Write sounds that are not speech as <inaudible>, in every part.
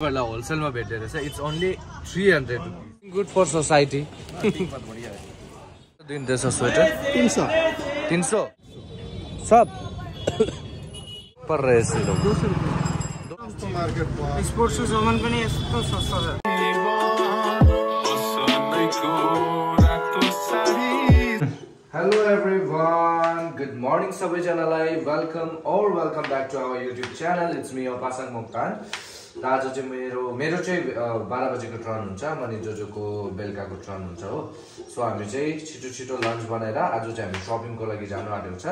तपाईँहरूलाई होलसेलमा भेट्दो रहेछ it's only three hundred rupees good for society दिँदैछ स्वेटर तिन सौ तिन सौ सब पर रहेछ स्पोर्ट्स सुज ओभन पनि यस्तो सस्तो छ हेलो एभ्रिवान गुड मर्निङ सबैजनालाई वेलकम और welcome back to our YouTube channel it's me Pasang Moktan आज चाहिँ मेरो मेरो चाहिँ बाह्र बजेको ट्रन हुन्छ अनि जोजोको बेलुकाको ट्रन हुन्छ हो। सो हामी चाहिँ छिटो छिटो लन्च बनाएर आज चाहिँ हामी सपिङको लागि जानु आँटेको छ।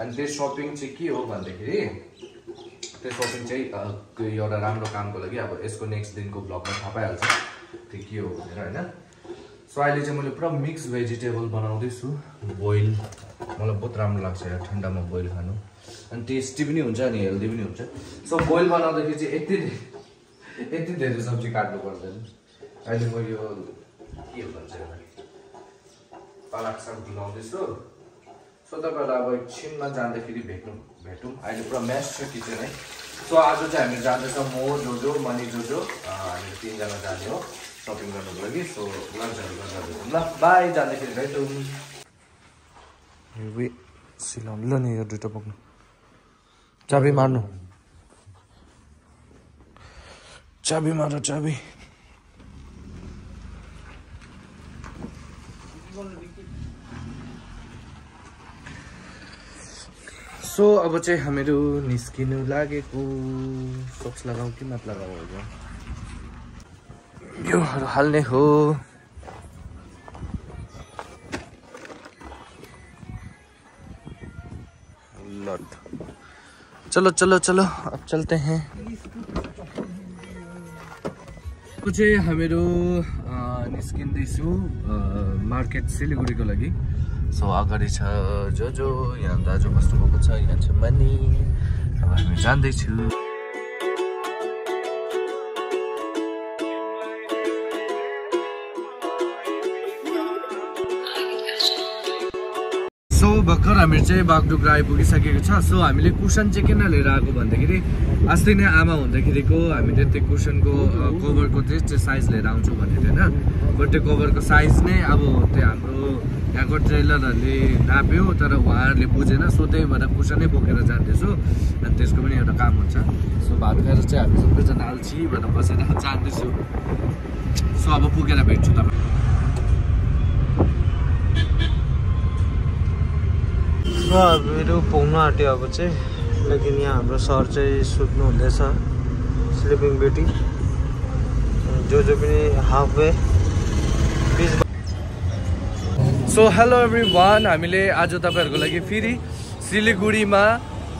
अनि त्यो सपिङ चाहिँ के हो भन्दाखेरि त्यो सपिङ चाहिँ एउटा राम्रो कामको लागि अब यसको नेक्स्ट दिनको ब्लगमा थाहा पाइहाल्छ त्यो के हो भनेर होइन। सो अहिले चाहिँ मैले पुरा मिक्स भेजिटेबल बनाउँदैछु बोइल। मलाई बहुत राम्रो लाग्छ यार ठन्डामा बोइल खानु। अनि टेस्टी पनि हुन्छ अनि हेल्दी पनि हुन्छ। सो बोइल बनाउँदाखेरि चाहिँ यति यति धेरै सब्जी काट्नु पर्दैन। अहिले म यो के भन्छ पालक साग बनाउँदैछु सो तपाईँहरूलाई अब एकछिनमा जाँदाखेरि भेट्नु भेटौँ। अहिले पुरा म्याच छ किचन है। सो आज चाहिँ हामी जाँदैछौँ म जोजो मनी अँ, हामी तिनजना जाने हो सपिङ गर्नुको लागि। सो लन्चहरू गर्दा ल बाई जाँदाखेरि भेटौँ। सिलाउनु ल नि यो दुइटा बोक्नु। चाबी मार्नु। चाबी मार, चाबी। सो, अब चाहिँ हामीहरू निस्किनु लागेको। सक्स लगाऊ कि मात लगाऊ अब? योहरू हाल्ने हो। चलो चलो चलो, अब चलते हैं। को चाहिँ हामीहरू निस्किँदैछु मार्केट सिलगढीको लागि। सो अगाडि छ जो जो यहाँ दाजु बस्नुभएको छ यहाँ छ मनी। अब हामी जाँदैछु। भर्खर हामी चाहिँ बागडुग्रा आइपुगिसकेको छ। सो हामीले कुसन चाहिँ किन लिएर आएको भन्दाखेरि अस्ति नै आमा हुँदाखेरिको हामीले त्यो कुसनको कभरको चाहिँ त्यो साइज लिएर आउँछौँ थियो होइन बट त्यो कभरको साइज नै अब त्यो हाम्रो यहाँको ट्रेलरहरूले नाप्यो तर उहाँहरूले बुझेन। सो त्यही भएर कुसनै बोकेर जाँदैछु। अनि त्यसको पनि एउटा काम हुन्छ। सो भात खाएर चाहिँ हामी सबैजना अल्छी भनेर बसेर जाँदैछु। सो अब पुगेर भेट्छु तपाईँ। र हामीहरू पुग्न आँट्यो अब चाहिँ लेकिन यहाँ हाम्रो सर चाहिँ सुत्नु हुँदैछ स्लिपिङ ब्युटी जो जो पनि हाफ वे बिच सो हेलो एभ्री वान हामीले आज तपाईँहरूको लागि फेरि सिलिगुडीमा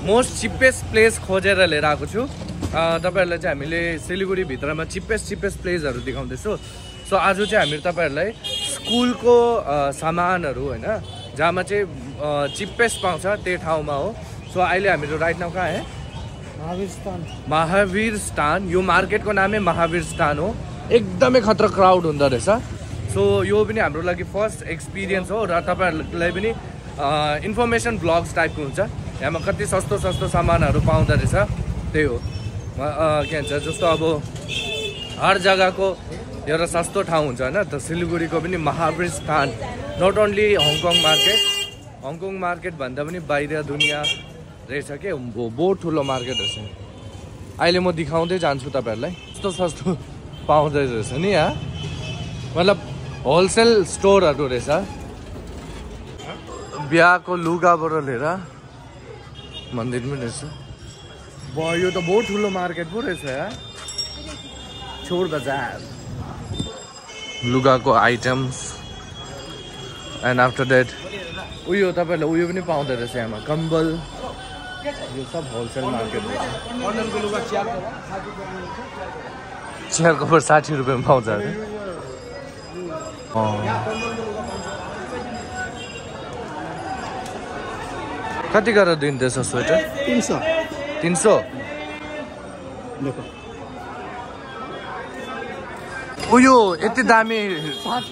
मोस्ट चिपेस्ट प्लेस खोजेर लिएर आएको छु। तपाईँहरूलाई चाहिँ हामीले सिलिगुडीभित्रमा चिपेस्ट चिपेस्ट प्लेसहरू देखाउँदैछु। सो आज चाहिँ हामी तपाईँहरूलाई स्कुलको सामानहरू होइन जहाँमा चाहिँ चिपेस्ट पाउँछ त्यो ठाउँमा हो। सो अहिले हामीहरू राइट नाउ कहाँ है? महावीरस्थान। महावीर स्थान यो मार्केटको नामै महावीर स्थान हो। एकदमै खतरा क्राउड हुँदो रहेछ। सो यो पनि हाम्रो लागि फर्स्ट एक्सपिरियन्स हो र तपाईँहरूलाई पनि इन्फर्मेसन ब्लग्स टाइपको हुन्छ। यहाँमा कति सस्तो सस्तो सामानहरू पाउँदो रहेछ। त्यही हो। के भन्छ जस्तो अब हर जग्गाको एउटा सस्तो ठाउँ हुन्छ होइन त सिलगढीको पनि Mahavir Sthan. Not only Hong Kong market Hong Kong market भन्दा पनि बाहिर दुनियाँ रहेछ के? बो- बहुत ठुलो मार्केट रहेछ। अहिले म देखाउँदै जान्छु तपाईँहरूलाई। यस्तो सस्तो पाउँदो रहेछ नि यहाँ मतलब होलसेल स्टोरहरू रहेछ। बिहाको लुगाबाट लिएर मन्दिर पनि रहेछ। भयो यो त बहुत ठुलो मार्केट पो रहेछ यहाँ छोड बजार। लुगाको आइटम्स एन्ड आफ्टर द्याट उयो तपाईँहरूलाई उयो पनि पाउँदो रहेछ यहाँमा कम्बल। यो सब होलसेल मार्केट चियर कभर साठी रुपियाँमा पाउँछ अरे। कति गरेर दिँदैछ स्वेटर तिन सौ। तिन सौ? उयो यति दामी साठ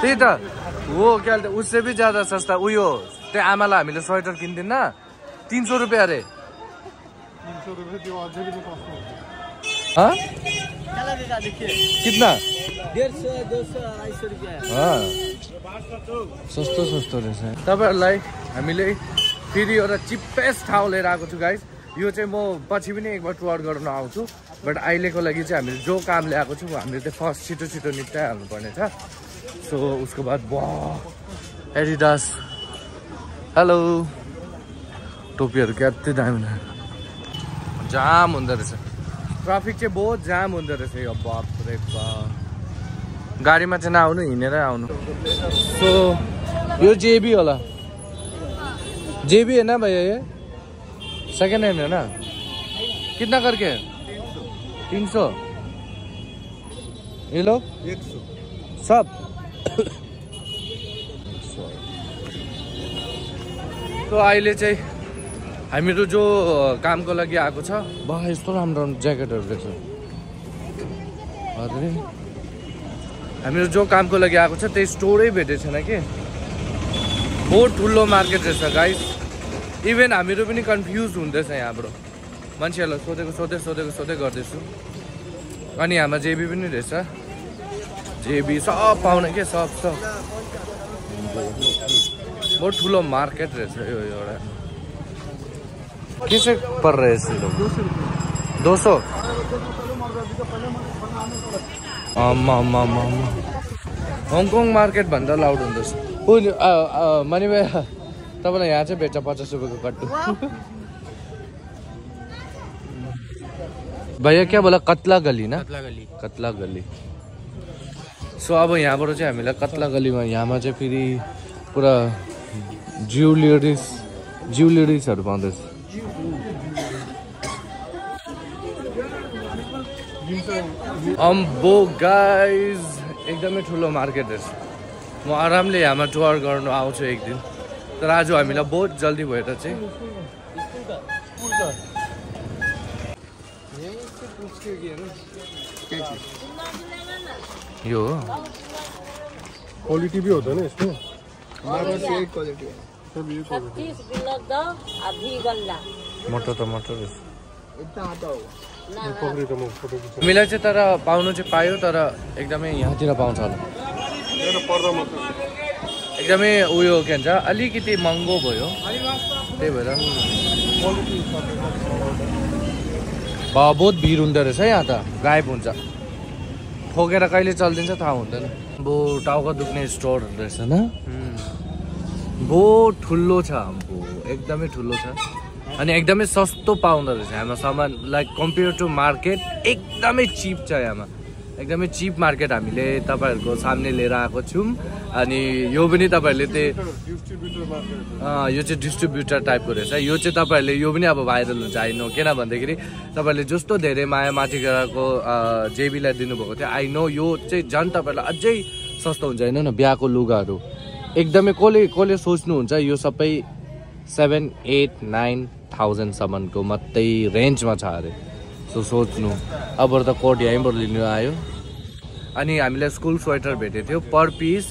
त्यही त। हो क्या अरे उससे भी ज्यादा सस्ता। उयो त्यो आमालाई हामीले स्वेटर किन्दिन। तिन सौ रुपियाँ अरे तिन सौ हाँ? कितना? सस्तो सस्तो रहेछ। तपाईँहरूलाई हामीले फेरि एउटा चिपेस्ट ठाउँ लिएर आएको छु गाइस यो चाहिँ म पछि पनि एकबार टुर गर्न आउँछु। बट अहिलेको लागि चाहिँ हामीले जो काम ल्याएको छौँ हामीले चाहिँ फर्स्ट छिटो छिटो निप्टाइहाल्नु पर्ने छ। सो उसको बाद वा एडिडास हेलो टोपीहरू कति दामी। जाम हुँदो रहेछ। ट्राफिक चाहिँ बहुत जाम हुँदो रहेछ यो बाप रे बाप। गाडीमा चाहिँ नआउनु हिँडेरै आउनु। सो यो जेबी होला। जेबी है ना भैया ये? सेकेंड हैंड है कितना करके तीन सौ ये लो एक सौ सब तो अहिले चाहिँ हामीहरू जो कामको लागि आएको छ बा यस्तो राम्रो राम्रो ज्याकेटहरू रहेछ अरे हामीहरू जो कामको लागि आएको छ त्यही स्टोरै भेटेको छैन कि बहुत ठुलो मार्केट रहेछ गाइस इभेन हामीहरू पनि कन्फ्युज हुँदैछ यहाँबाट मान्छेहरूलाई सोधेको सोधे सोधेको सोधै गर्दैछु। अनि हाम्रा जेबी पनि रहेछ। जेबी सब पाउने के सब सब। बहुत ठुलो मार्केट रहेछ यो एउटा। के चाहिँ पर रहेछ यो? दो सौ। हङकङ मार्केट भन्दा लाउड हुँदैछ ऊ मनी भाइ तपाईँलाई यहाँ चाहिँ भेट्छ पचास रुपियाँको कट्टु। भैया क्या बोला? कत्ला गली ना? गली। कत्ला गली। सो अब यहाँबाट चाहिँ हामीलाई कत्ला गलीमा यहाँमा चाहिँ फेरि पुरा ज्युलेरिस ज्युलेरिसहरू पाउँदैछ। अम्बो गाइज एकदमै ठुलो मार्केट रहेछ। म आरामले यहाँमा टुर गर्नु आउँछु एक दिन। तर आज हामीलाई बहुत जल्दी भएर चाहिँ यो हो क्वालिटी भी होता है ना इसमें छत्तीस बिलोक दो अभी गल्ला मोटो टमाटर चाहिँ तर पाउनु चाहिँ पायो तर एकदमै यहाँतिर पाउँछ होला एकदमै उयो के भन्छ अलिकति महँगो भयो त्यही भएर बा बहुत भिड हुँदो रहेछ है यहाँ त। गायब हुन्छ। ठोकेर कहिले चलिदिन्छ थाहा हुँदैन। अब टाउको दुख्ने स्टोरहरू रहेछ न। बहुत ठुलो छ अब एकदमै ठुलो छ। अनि एकदमै सस्तो पाउँदो रहेछ। हाम्रो सामान लाइक कम्पेयर टु मार्केट एकदमै चिप छ यहाँमा एकदमै चिप मार्केट हामीले तपाईँहरूको सामने लिएर आएको छौँ। अनि यो पनि तपाईँहरूले त्यो यो चाहिँ डिस्ट्रिब्युटर टाइपको रहेछ। यो चाहिँ तपाईँहरूले यो पनि अब भाइरल हुन्छ आई नो किन भन्दाखेरि तपाईँहरूले जस्तो धेरै माया माथिको जेबीलाई दिनुभएको थियो आई नो यो चाहिँ झन् तपाईँहरूलाई अझै सस्तो हुन्छ होइन न? बिहाको लुगाहरू। एकदमै कसले कसले सोच्नुहुन्छ यो सबै सेभेन एट नाइन थाउजन्डसम्मको मात्रै रेन्जमा छ अरे। सो सोच्नु। अब त कोट यहीँबाट लिनु आयो। अनि हामीलाई स्कुल स्वेटर भेटेको थियो पर पिस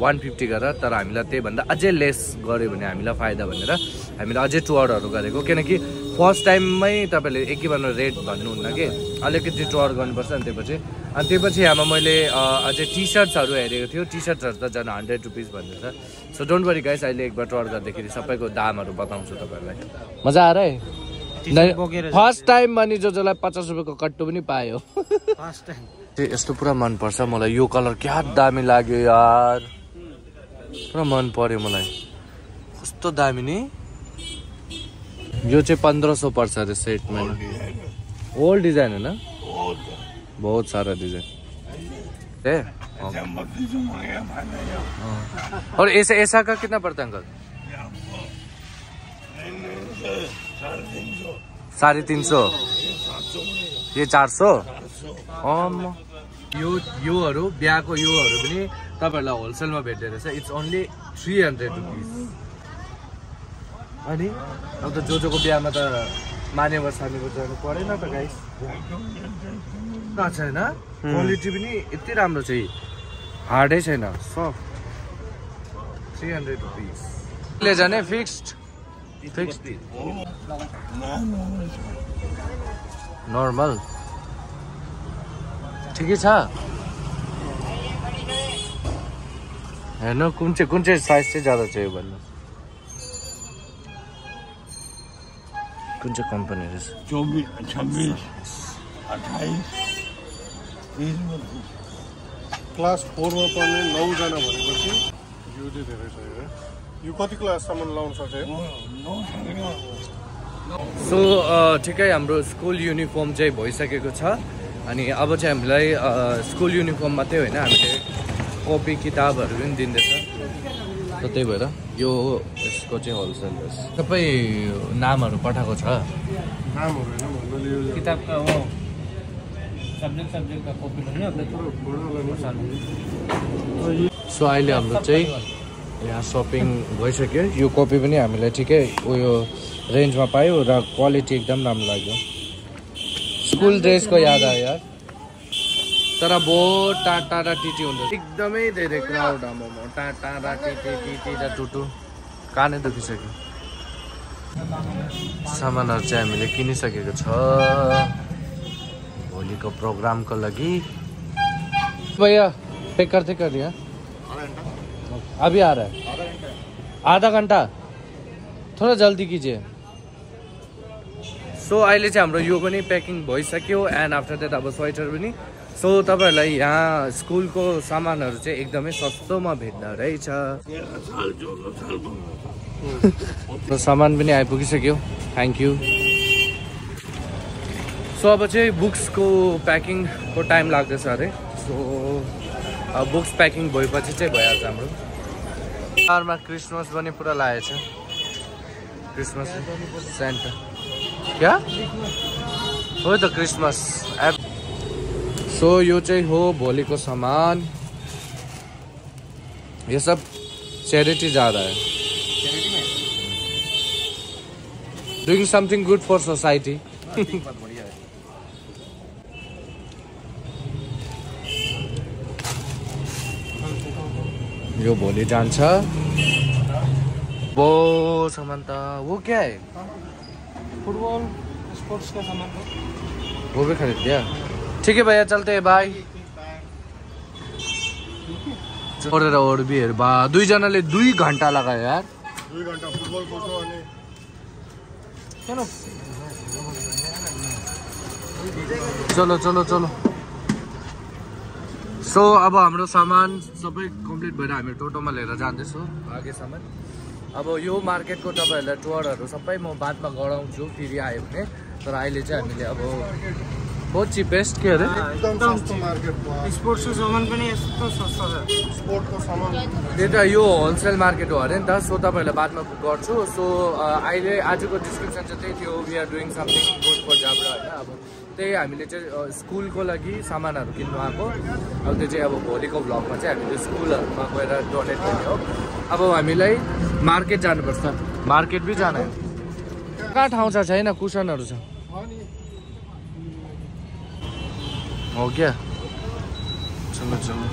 वान फिफ्टी गरेर तर हामीलाई त्यहीभन्दा अझै लेस गऱ्यो भने हामीलाई फाइदा भनेर हामीले अझै टुवरहरू गरेको। किनकि फर्स्ट टाइममै तपाईँले एकैबारमा रेट भन्नुहुन्न कि? अलिकति टुवर गर्नुपर्छ अनि त्यसपछि अनि त्यसपछि हाम्रा मैले अ, अझै टी सर्ट्सहरू हेरेको थियो। टी सर्ट्सहरू त झन् हन्ड्रेड रुपिस भन्दैछ सो डोन्ट वरी गाइस अहिले एकबार टुवर गर्दाखेरि सबैको दामहरू बताउँछु तपाईँहरूलाई। मजा आएर है? फर्स्ट टाइम अनि जो जसलाई पचास रुपियाँको कट्टु पनि पायो। फर्स्ट टाइम यस्तो पुरा मनपर्छ मलाई। यो कलर क्या दामी लाग्यो यार। पुरा मन पर्यो मलाई। कस्तो दामी नि। यो चाहिँ पन्ध्र सौ पर्छ अरे सेटमा ओल्ड डिज़ाइन होइन बहुत सारा डिज़ाइन ए हाँ। और ऐसा ऐसा का कितना पड़ता है अंकल? साढे तिन सौ। ये चार सौ? यो योहरू बिहाको योहरू पनि तपाईँहरूलाई होलसेलमा भेट्दो रहेछ। It's only three hundred rupees अनि अब त जो जोको बिहामा त मानेवर सानेवर जानु परेन त गाइस छैन? क्वालिटी पनि यति राम्रो छ। हार्डै छैन। सफ्ट थ्री हन्ड्रेड रुपिस ले जाने फिक्स्ड फिक्स नर्मल ठिकै छ? हेर्नु कुन चाहिँ कुन चाहिँ साइज चाहिँ ज्यादा चाहियो भन्नु? कुन चाहिँ कम्पनी रहेछ चौबिस छब्बिस अट्ठाइस तिसमा क्लास फोरमा पढ्ने नौजना भनेपछि यो चाहिँ धेरै छ यो कति क्लाससम्म लाउन सक्छ है सो ठिकै हाम्रो स्कुल युनिफर्म चाहिँ भइसकेको छ। अनि अब चाहिँ हामीलाई स्कुल युनिफर्म मात्रै होइन हामीले कपी किताबहरू पनि दिँदैछ। त त्यही भएर यो यसको चाहिँ होलसेल सबै नामहरू पठाएको छ। किताबका सब्जेक्ट सब्जेक्टका कपी सो अहिले हाम्रो चाहिँ यहाँ सपिङ भइसक्यो। यो कपी पनि हामीलाई ठिकै उयो रेन्जमा पायो र क्वालिटी एकदम राम्रो लाग्यो। स्कुल ड्रेसको याद आयो यार तर बहुत टाटा र टिटी हुन्छ एकदमै धेरै क्राउड आमामा टाटा र टिटी टिटी र टुटु कानै दुखिसक्यो सामानहरू चाहिँ हामीले किनिसकेको छ। भोलिको प्रोग्रामको लागि। भैया पैक करते कर दिया अभी आ रहा है। आधा घन्टा थोड़ा जल्दी कीजिए। सो अहिले चाहिँ हाम्रो यो पनि प्याकिङ भइसक्यो एन्ड आफ्टर द्याट अब स्वेटर पनि. सो तपाईँहरूलाई यहाँ स्कुलको सामानहरू चाहिँ एकदमै सस्तोमा भेट्न रहेछ। <laughs> सामान पनि आइपुगिसक्यो। थ्याङ्क यू सो अब चाहिँ बुक्सको प्याकिङको टाइम लाग्दैछ अरे। सो बुक्स प्याकिङ भएपछि चाहिँ भइहाल्छ हाम्रो। कारमा क्रिसमस पनि पुरा लागेको छ। Christmas Santa. क्या? हो त क्रिसमस सो यो चाहिँ हो भोलिको सामान। ये सब चैरिटी जा रहा है doing something good for society यो भोलि जान्छ। वो सामान त वो क्या है। फुटबॉल स्पोर्ट्स का सामान हो। वो भी खरीद दिया ठीक है भैया चलते हैं बाई ओढेर ओढबीहरू बा दुईजनाले दुई घन्टा लगायो यार। दुई घन्टा फुटबल खोज्नु अनि चलो। चलो चलो चलो। सो अब हाम्रो सामान सबै कम्प्लिट भएर हामी टोटोमा लिएर जाँदैछौँ। आगे सामान। अब यो मार्केटको तपाईँहरूलाई टुरहरू सबै म बादमा गराउँछु फेरि आयो भने। तर अहिले चाहिँ हामीले अब बहुत चिपेस्ट के अरे? स्पोर्ट्सको सामान पनि यस्तो सस्तो छ। स्पोर्टको सामान। त्यही त यो होलसेल मार्केट हो अरे नि त सो तपाईँहरूलाई बादमा बुक गर्छु। सो अहिले आजको डिस्क्रिप्सन चाहिँ त्यही थियो we are doing something good for जाब्रा होइन? अब त्यही हामीले चाहिँ स्कुलको लागि सामानहरू किन्नु आएको। अब त्यो चाहिँ अब भोलिको भ्लगमा चाहिँ हामीले स्कुलहरूमा गएर डोनेट गर्ने हो। अब हामीलाई मार्केट जानुपर्छ। मार्केट पनि जान कहाँ ठाउँ छ छैन कुसनहरू छ? हो क्या चलो चलो।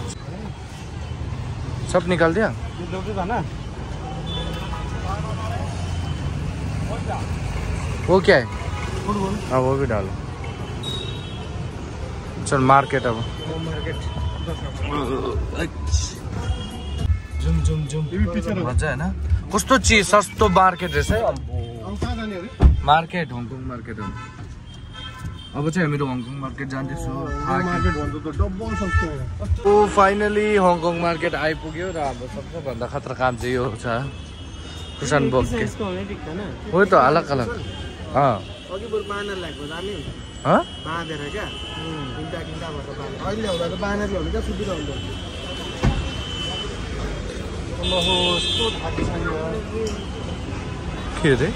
सब निकाल दिया? वो क्या है? हाँ वो भी डालो। चल मार्केट अब। जुम जुम जुम मजा है। ना कस्तो चिज सस्तो मार्केट रहेछ है। अब। मार्केट हङकङ मार्केट हो। अब चाहिँ हामीहरू हङकङ मार्केट जाँदैछौँ। मार्केट भन्दा त डबल सस्तो है ओ फाइनली हङकङ मार्केट आइपुग्यो र हाम्रो सबैभन्दा खतरा काम चाहिँ यो छ। कुसन बोक हो त अलग अलग। अँ। बाँधेर क्या तिनवटा तिनवटा भएर बाँधेर अहिले ल्याउँदा त बानरले हुनु क्या सुविधा हुन्छ ओहो यस्तो थाकिसक्यो के अरे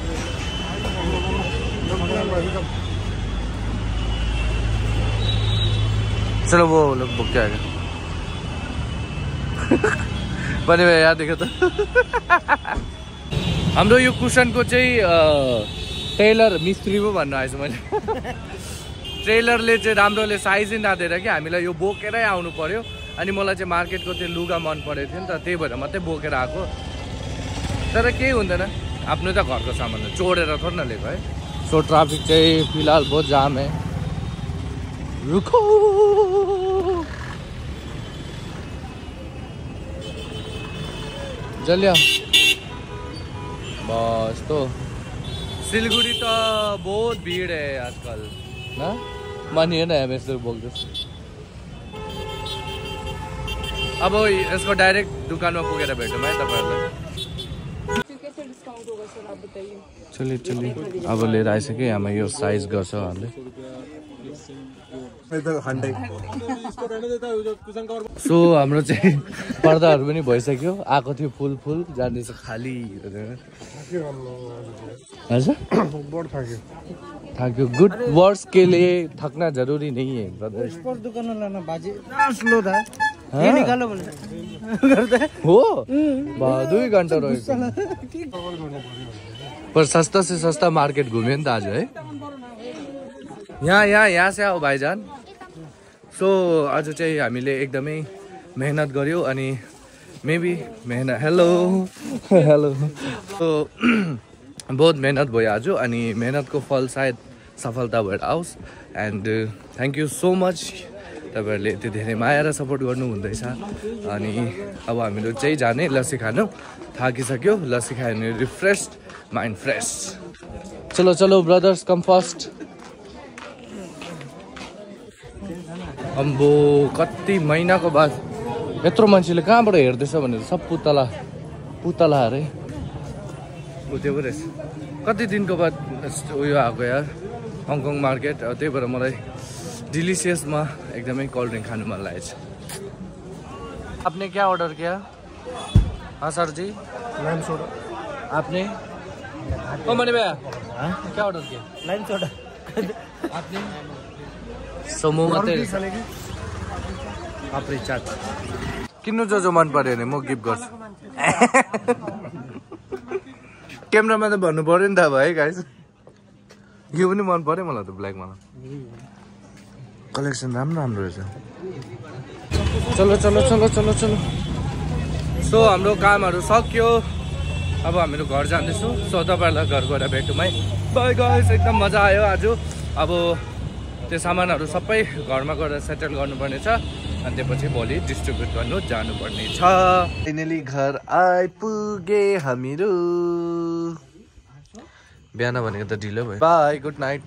चलो वो लोग बुक के आएगा। बने भाइ यहाँ त। हाम्रो यो कुसनको चाहिँ अ, टेलर मिस्त्री पो भन्न आएछु मैले। ट्रेलरले चाहिँ राम्रोले साइजै नदिएर कि हामीलाई यो बोकेरै आउनु पर्यो। अनि मलाई चाहिँ मार्केटको त्यो लुगा मन परेको थियो नि त त्यही भएर मात्रै बोकेर आएको। तर केही हुँदैन। आफ्नो त घरको सामान चोरेर थोरै न लिएको है। सो ट्राफिक चाहिँ फ़िलहाल बहुत जाम है। रुको जलिया। बस तो। सिलगढी त बहुत भिड है आजकल। ना? मानिए ना हम यसो बोल्दैछु। अब यसको डाइरेक्ट दुकानमा पुगेर भेटौँ है तपाईँहरूलाई। चलिए चलिए। अब लिएर आइसक्यो हाम्रो यो साइज गर्छ हामीले सो हाम्रो चाहिँ पर्दाहरू पनि भइसक्यो। आएको थियो फुल फुल। जाँदैछ खाली। हजुर। थैंक यू गुड वर्ड्स के लिए थकना जरूरी नहीं है ब्रदर स्पोर्ट दुकान लाना बाजे। स्लो था हाँ? दुई घन्टा रहेको पर सस्ता से सस्ता मार्केट घुम्यो नि त आज है यहाँ यहाँ यहाँ से आओ भाइजान सो आज चाहिँ हामीले एकदमै मेहनत गऱ्यौँ अनि मेबी मेहनत हेलो हेलो सो बहुत मेहनत भयो आज अनि मेहनतको फल सायद सफलता भएर आओस् and thank you so much तपाईँहरूले यति धेरै माया र सपोर्ट गर्नु हुँदैछ अनि अब हामीहरू चाहिँ जाने लस्सी खानु थाकिसक्यो। लस्सी खायो भने रिफ्रेस्ड माइन्ड फ्रेस चलो चलो ब्रदर्स कम फर्स्ट अम्बो कति महिनाको बाद? यत्रो मान्छेले कहाँबाट हेर्दैछ भनेर सब पुतला पुतला अरे। त्यो पो रहेछ। कति दिनको बाद उयो आएको यार? हङकङ मार्केट त्यही भएर मलाई डिलिसियसमा एकदमै कोल्ड ड्रिङ्क खानु मन लागेको छ आपने क्या ऑर्डर किया? हाँ सर जी। लाइम सोडा आपने? ओ मनी भैया। क्या ऑर्डर किया? लाइन सोडा आपने? समो मात्रै पापडी चाट किन्नु जो जो मन पऱ्यो भने म गिफ्ट गर्छु। क्यामेरामा त भन्नु पऱ्यो नि त अब है गाइस यो पनि मन पऱ्यो मलाई त ब्ल्याकमा कलेक्सन राम्रो राम्रो रहेछ। चलो चलो चलो चलो चलो। सो हाम्रो कामहरू सक्यो। अब हामीहरू घर जाँदैछौँ। सो तपाईँहरूलाई घर गएर भेटौँ है। बाई गाइस एकदम मजा आयो आज। अब त्यो सामानहरू सबै घरमा गएर सेटल गर्नुपर्ने छ अनि त्यसपछि भोलि डिस्ट्रिब्युट गर्नु जानुपर्ने छ फाइनली घर आइपुगे हामीहरू। बिहान भनेको त ढिलो भयो। बाई गुड नाइट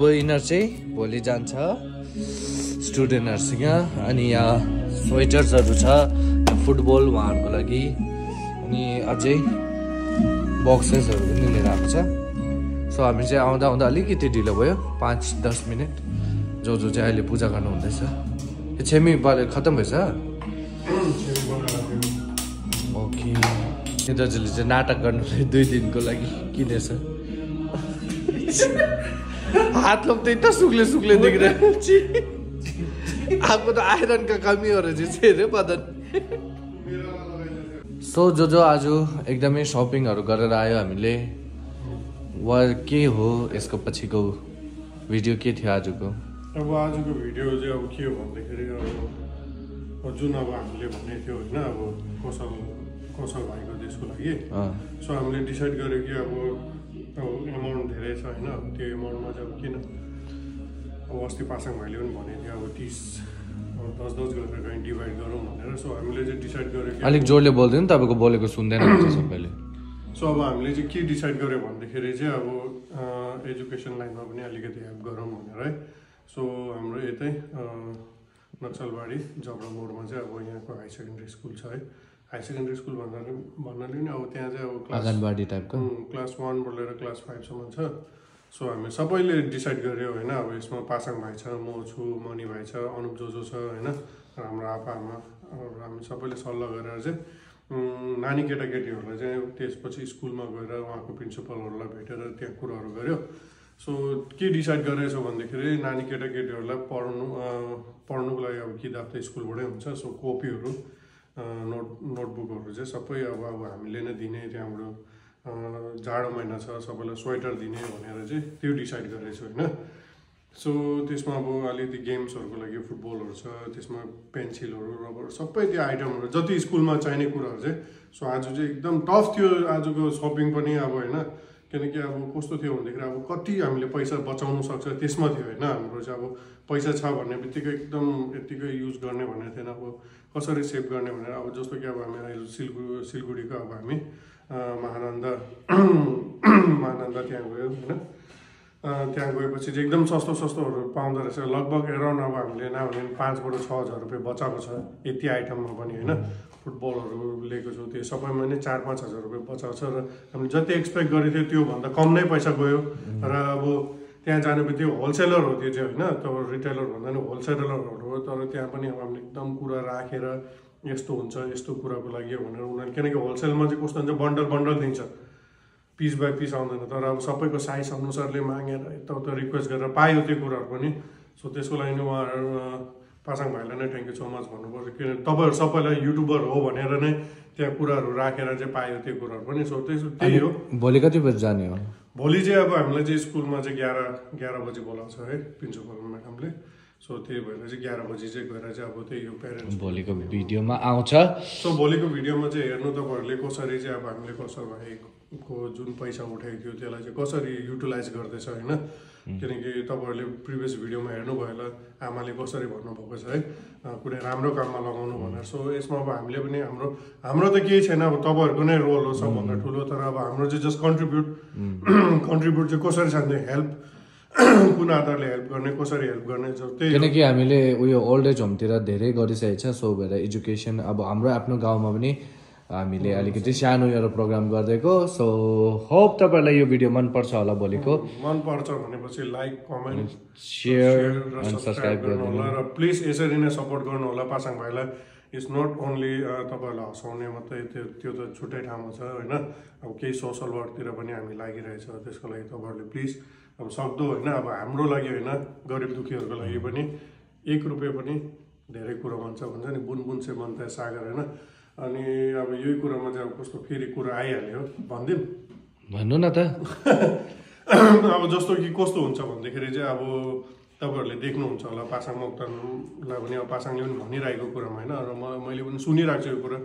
विनर चाहिँ भोलि जान्छ। स्टुडेन्टहरूसँग। अनि यहाँ स्वेटर्सहरू छ। फुटबल उहाँहरूको लागि। अनि अझै बक्सेसहरू पनि लिएर आएको छ। सो हामी चाहिँ आउँदा आउँदा अलिकति ढिलो भयो। पाँच दस मिनट। जो जो चाहिँ अहिले पूजा गर्नु हुँदैछ यो छेमी बाले खतम भएछ? ओके। दाजुले चाहिँ नाटक गर्नु <laughs> दुई दिनको लागि किनेछ। हात लोग त सुक्ले सुक्ले देखिरहेको आएको त आइरनका कमी हो रहेछ चाहिँ अरे बदन। सो जो जो आज एकदमै सपिङहरू गरेर आयो हामीले। वा के हो यसको पछिको भिडियो के थियो आजको? अब आजको भिडियो चाहिँ अब के हो भन्दाखेरि अब जुन अब हामीले भनेको थियो होइन अब कौशल कौशल भाइको देशको लागि। सो हामीले डिसाइड गर्यो कि अब अब एमाउन्ट धेरै छ होइन त्यो एमाउन्टमा चाहिँ अब किन? अब अस्ति पासाङ भाइले पनि भनेको थियो अब तिस दस दस गरेर कहीँ डिभाइड गरौँ भनेर। सो हामीले चाहिँ डिसाइड गर्यो कि अलिक जोडले बोलिदिनु नि तपाईँको बोलेको सुन्दैन सबैले। सो अब हामीले चाहिँ के डिसाइड गर्यो भन्दाखेरि चाहिँ अब एजुकेसन लाइनमा पनि अलिकति हेल्प गरौँ भनेर है। सो हाम्रो यतै अँ, नक्सलबाडी जबरा मोडमा चाहिँ अब यहाँको हाई सेकेन्ड्री स्कुल छ है। हाई सेकेन्ड्री स्कुल भन्नाले भन्नाले नि अब त्यहाँ चाहिँ अब क्लास टाइपको क्लास वानबाट लिएर क्लास फाइभसम्म छ। सो हामी सबैले डिसाइड गर्यो होइन अब यसमा पासाङ भाइ छ म छु मणि भाइ छ अनुप जोजो छ होइन हाम्रो आप्पा आमा हामी सबैले सल्लाह गरेर चाहिँ नानी केटाकेटीहरूलाई चाहिँ त्यसपछि स्कुलमा गएर उहाँको प्रिन्सिपलहरूलाई भेटेर त्यहाँ कुराहरू गऱ्यो। सो के डिसाइड गरेछौँ भन्दाखेरि नानी केटाकेटीहरूलाई पढ्नु पढ्नुको लागि अब किताब त स्कुलबाटै हुन्छ। सो कपीहरू नोट नोटबुकहरू चाहिँ सबै अब अब हामीले नै दिने त्यहाँबाट जाडो महिना छ सबैलाई स्वेटर दिने भनेर चाहिँ त्यो डिसाइड गरेको छु होइन? सो त्यसमा अब अलिकति गेम्सहरूको लागि फुटबलहरू छ त्यसमा पेन्सिलहरू रबर सबै त्यो आइटमहरू जति स्कुलमा चाहिने कुराहरू चाहिँ सो आज चाहिँ एकदम टफ थियो आजको सपिङ पनि अब होइन? किनकि अब कस्तो थियो भनेदेखि अब कति हामीले पैसा बचाउनु सक्छ त्यसमा थियो होइन हाम्रो चाहिँ अब पैसा छ भन्ने बित्तिकै एकदम यत्तिकै युज गर्ने भनेको थिएन। अब कसरी सेभ गर्ने भनेर अब जस्तो कि अब हामी अहिले सिलगढी सिलगढीको अब हामी महानन्द <clears throat> महानन्द त्यहाँ गयो होइन। त्यहाँ गएपछि चाहिँ एकदम सस्तो सस्तोहरू पाउँदो रहेछ। लगभग एराउन्ड अब हामीले नभने पाँचबाट छ हजार रुपियाँ बचाएको छ। यति आइटममा पनि होइन। फुटबलहरू लिएको छु त्यो सबैमा नै चार पाँच हजार रुपियाँ बचाएको छ र हामीले जति एक्सपेक्ट गरेको थियो त्योभन्दा कम नै पैसा गयो। र अब त्यहाँ जाने बित्तिकै होलसेलर हो त्यो चाहिँ होइन तर रिटेलर भन्दा पनि होलसेलरहरू हो तर त्यहाँ पनि अब हामीले एकदम कुरा राखेर यस्तो हुन्छ यस्तो कुराको लागि भनेर उनीहरूले किनकि होलसेलमा चाहिँ कस्तो हुन्छ बन्डल बन्डल दिन्छ। पिस बाई पिस आउँदैन तर अब सबैको साइज अनुसारले मागेर यताउता रिक्वेस्ट गरेर पायो त्यो कुराहरू पनि। सो त्यसको लागि उहाँहरू पासाङ भाइलाई नै थ्याङ्क यू सो मच भन्नुपर्छ। किन तपाईँहरू सबैलाई युट्युबर हो भनेर नै त्यहाँ कुराहरू राखेर चाहिँ पायो त्यो कुराहरू पनि। सो त्यस त्यही हो। भोलि कति बजी जाने हो? भोलि चाहिँ अब हामीलाई चाहिँ स्कुलमा चाहिँ एघार एघार बजी बोलाउँछ है प्रिन्सिपल म्याडमले। सो त्यही भएर चाहिँ एघार बजी चाहिँ गएर चाहिँ अब त्यही हो प्यारेन्ट्स भोलिको भिडियोमा आउँछ। सो भोलिको भिडियोमा चाहिँ हेर्नु तपाईँहरूले कसरी चाहिँ अब हामीले कसर भाइको जुन पैसा उठाएको थियो त्यसलाई चाहिँ कसरी युटिलाइज गर्दैछ होइन? किनकि तपाईँहरूले प्रिभियस भिडियोमा हेर्नुभयो होला आमाले कसरी भन्नुभएको छ है? कुनै राम्रो काममा लगाउनु भनेर। सो यसमा अब हामीले पनि हाम्रो हाम्रो त केही छैन अब तपाईँहरूको नै रोल हो सबभन्दा ठुलो तर अब हाम्रो चाहिँ जस्ट कन्ट्रिब्युट कन्ट्रिब्युट चाहिँ कसरी छ भने हेल्प कुन आधारले हेल्प गर्ने कसरी हेल्प गर्ने। किनकि हामीले उयो ओल्ड एज होमतिर धेरै गरिसकेको छ सो भएर एजुकेसन अब हाम्रो आफ्नो गाउँमा पनि हामीले अलिकति सानो एउटा प्रोग्राम गरिदिएको। सो होप तपाईँहरूलाई यो भिडियो मनपर्छ होला भोलिको मनपर्छ भनेपछि लाइक कमेन्ट सेयर र अनि सब्सक्राइब गर्नु होला र प्लिज यसरी नै सपोर्ट गर्नु होला पासाङ भाइलाई। इट्स नट ओन्ली तपाईँहरूलाई हँसाउने मात्रै त्यो त्यो त छुट्टै ठाउँमा छ होइन? अब केही सोसल वर्कतिर पनि हामी लागिरहेछ त्यसको लागि तपाईँहरूले प्लिज अब सक्दो होइन? अब हाम्रो लागि होइन गरिब दुःखीहरूको लागि पनि एक रुपियाँ पनि धेरै कुरो भन्छ भन्छ नि बुन बुन से बनता है सागर होइन? अनि अब यही कुरामा चाहिँ अब कस्तो फेरि कुरा आइहाल्यो भनिदिउँ भन्नु न त। <laughs> अब जस्तो कि कस्तो हुन्छ भन्दाखेरि चाहिँ अब तपाईँहरूले देख्नुहुन्छ होला पासाङ मोक्तानलाई पनि अब पासाङले पनि भनिरहेको कुरामा होइन? र म मैले पनि सुनिरहेको छु यो कुरा।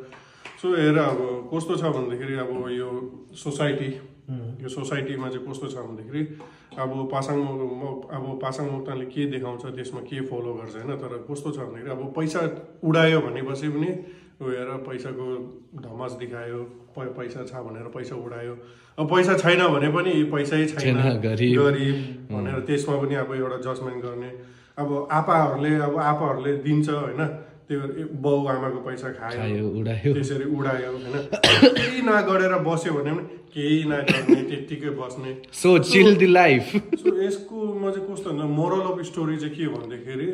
सो हेर अब कस्तो छ भन्दाखेरि अब यो सोसाइटी यो सोसाइटीमा चाहिँ कस्तो छ भन्दाखेरि अब पासाङ मो- मो- अब पासाङ मोक्तानले के देखाउँछ त्यसमा के फलो गर्छ होइन? तर कस्तो छ भन्दाखेरि अब पैसा उडायो भनेपछि पनि हेर पैसाको धमास देखायो पैसा छ भनेर पैसा उडायो। अब पैसा छैन भने पनि पैसै छैन। गरिब। भनेर त्यसमा पनि अब एउटा जजमेन्ट गर्ने। अब आपाहरूले अब आपाहरूले दिन्छ होइन? त्यो बाउ आमाको पैसा खायो खायो उडायो। त्यसरी उडायो होइन? केही नगरेर बस्यो भने पनि केही नगर्ने त्यत्तिकै बस्ने। So chill the life so यसकोमा चाहिँ कस्तो हुन्छ मोरल अफ स्टोरी चाहिँ के भन्दाखेरि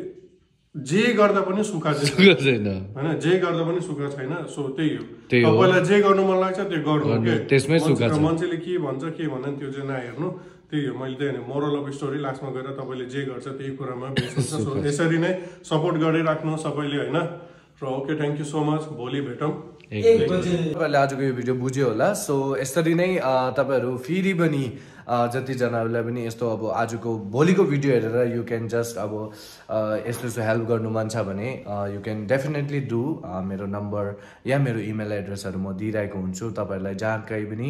जे गर्दा पनि सुख छैन। होइन जे गर्दा पनि सुख छैन सो त्यही हो। तपाईँलाई जे गर्नु मन लाग्छ त्यो गर्नु त्यसमै सुख। मान्छेले के भन्छ के भन्दैन त्यो चाहिँ नहेर्नु। त्यही हो मैले त्यही मोरल अफ स्टोरी लास्टमा गएर तपाईँले जे गर्छ त्यही कुरामा <laughs> सो यसरी नै सपोर्ट गरिराख्नु सबैले होइन? र okay thank you so much भोलि भेटौँ। तपाईँहरूले आजको यो भिडियो बुझ्यो होला। सो यसरी नै तपाईँहरू फेरि पनि अ, जतिजनाहरूलाई पनि यस्तो अब आजको भोलिको भिडियो हेरेर यु क्यान जस्ट अब यस्तो यस्तो हेल्प गर्नु मन छ भने यु क्यान डेफिनेटली डु मेरो नम्बर या मेरो इमेल एड्रेसहरू म दिइरहेको हुन्छु। तपाईँहरूलाई जहाँ कहीँ पनि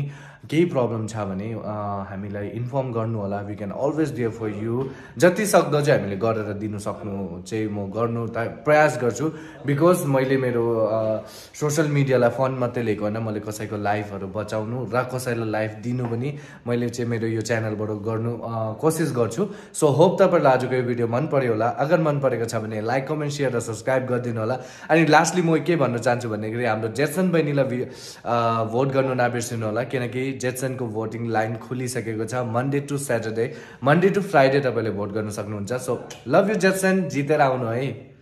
केही प्रब्लम छ भने हामीलाई इन्फर्म गर्नु होला। We can always there for you जति सक्दो चाहिँ हामीले गरेर दिनु सक्नु चाहिँ म गर्नु त प्रयास गर्छु। बिकज मैले मेरो सोसियल मिडियालाई फन मात्रै लिएको होइन। मैले कसैको लाइफहरू बचाउनु र कसैलाई लाइफ दिनु पनि मैले चाहिँ मेरो यो च्यानलबाट गर्नु कोसिस गर्छु। सो होप तपाईँहरूलाई आजको यो भिडियो मन पर्यो होला। अगर मन परेको छ भने लाइक कमेन्ट सेयर र सब्सक्राइब गरिदिनु होला। अनि लास्टली म के भन्न चाहन्छु भन्दाखेरि हाम्रो जेक्सन बहिनीलाई भोट गर्नु नबिर्सिनु होला किनकि जेक्सनको भोटिङ लाइन खुलिसकेको छ Monday to Saturday Monday to Friday तपाईँले भोट गर्न सक्नुहुन्छ। सो लभ यु जेक्सन जितेर आउनु है।